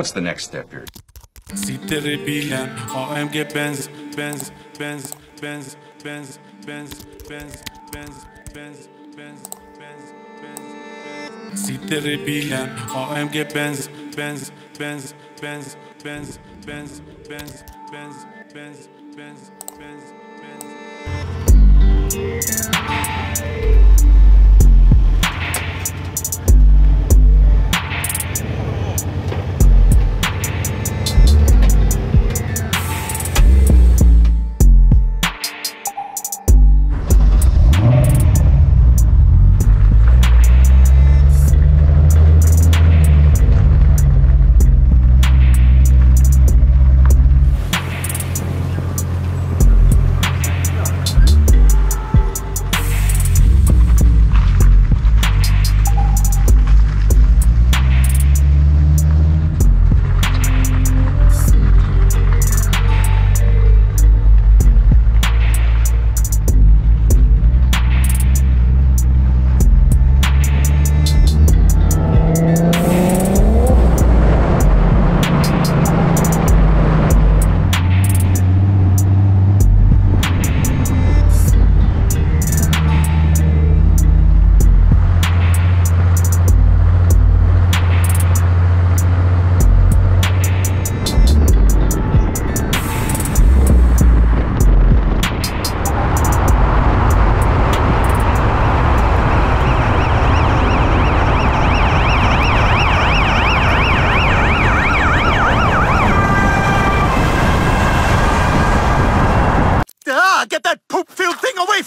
what's the next step here? Benz, Benz, Benz, Benz, Benz, Benz, Benz, Benz, Benz, Benz, Benz, Benz. Benz, Benz, Benz, Benz, Benz, Benz, Benz, Benz, Benz, Benz, Benz, Benz. get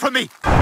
from me!